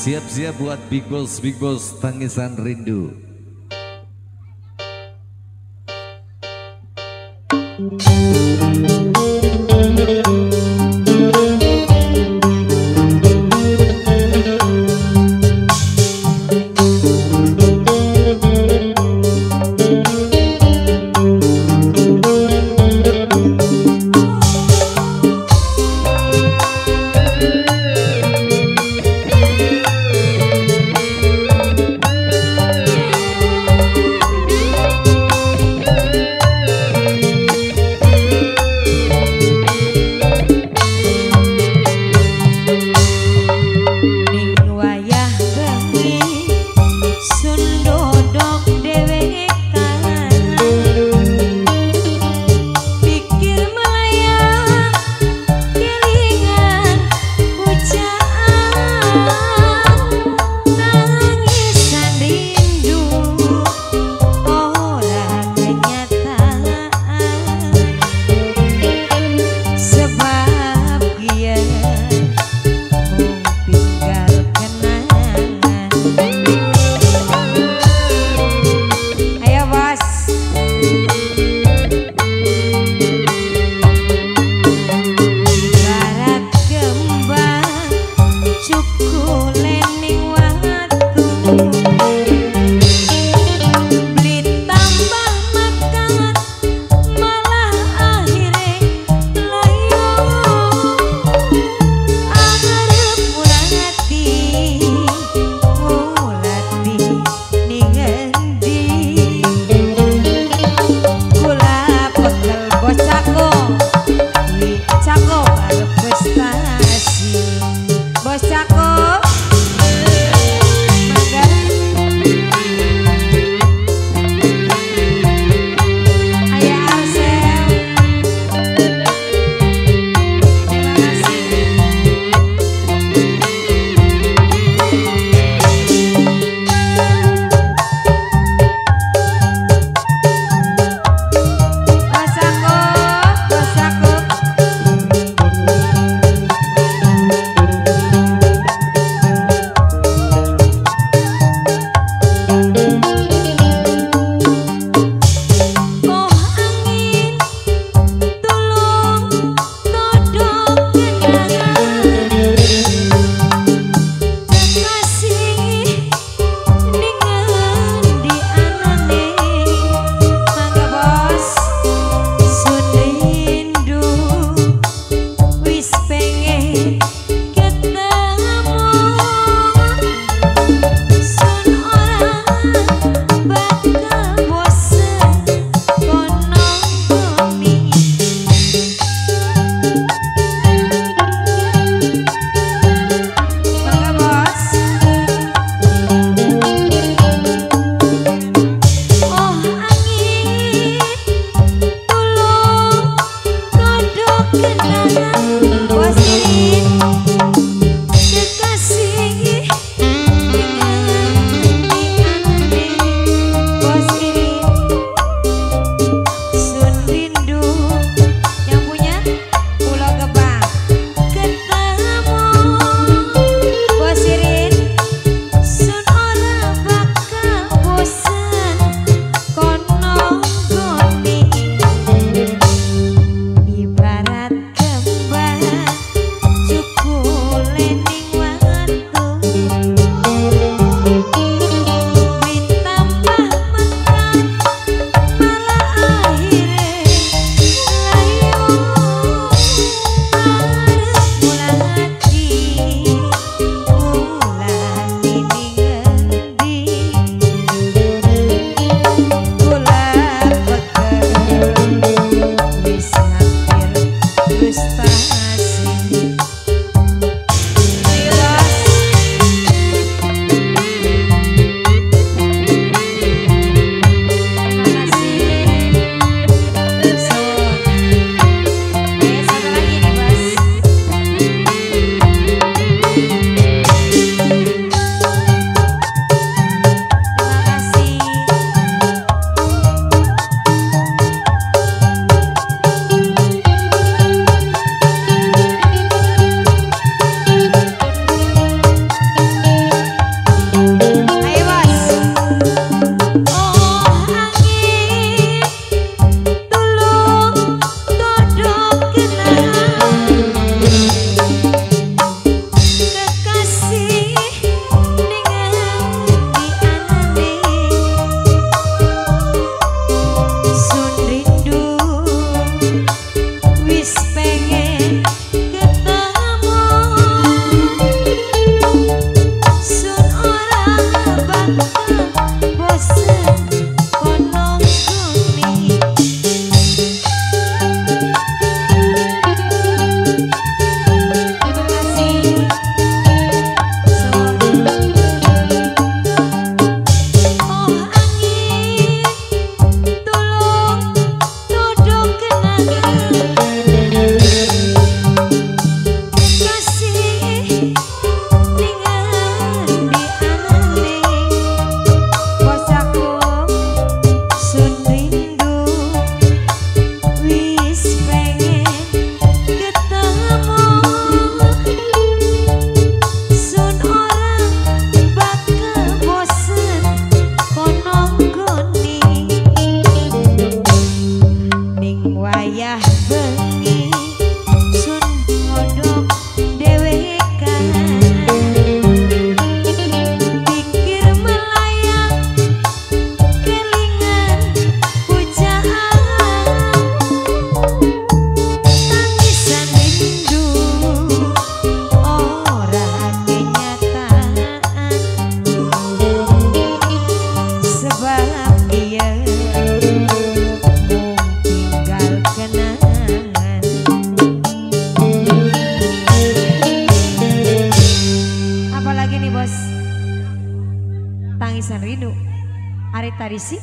Siap-siap buat Big Boss, Big Boss, tangisan rindu. Thank you. sí?